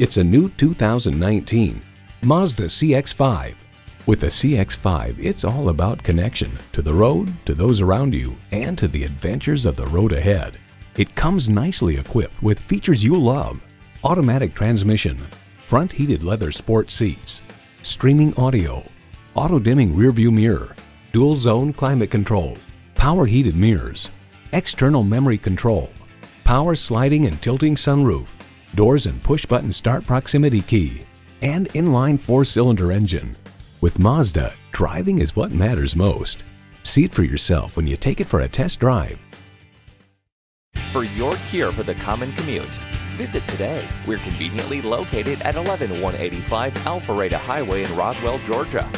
It's a new 2019 Mazda CX-5. With the CX-5, it's all about connection to the road, to those around you, and to the adventures of the road ahead. It comes nicely equipped with features you love. Automatic transmission, front heated leather sport seats, streaming audio, auto dimming rearview mirror, dual zone climate control, power heated mirrors, external memory control, power sliding and tilting sunroof, doors and push button start proximity key, and inline four cylinder engine. With Mazda, driving is what matters most. See it for yourself when you take it for a test drive. For your cure for the common commute, visit today. We're conveniently located at 11185 Alpharetta Highway in Roswell, Georgia.